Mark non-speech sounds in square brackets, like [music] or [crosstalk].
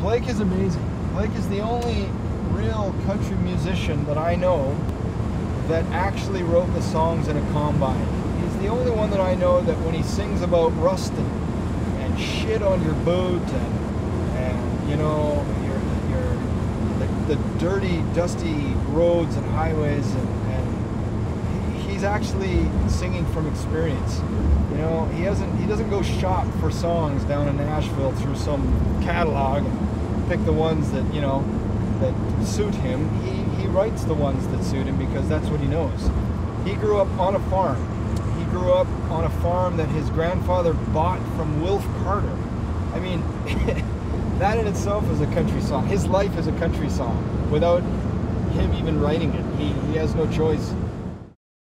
Blake is amazing. Blake is the only real country musician that I know that actually wrote the songs in a combine. He's the only one that I know that when he sings about rusting and shit on your boot and, and you know your your the, the dirty, dusty roads and highways and, he's actually singing from experience. You know, he hasn't he doesn't go shop for songs down in Nashville through some catalog and pick the ones that, you know, that suit him. He he writes the ones that suit him because that's what he knows. He grew up on a farm. He grew up on a farm that his grandfather bought from Wilf Carter. I mean, [laughs] that in itself is a country song. His life is a country song without him even writing it. He, he has no choice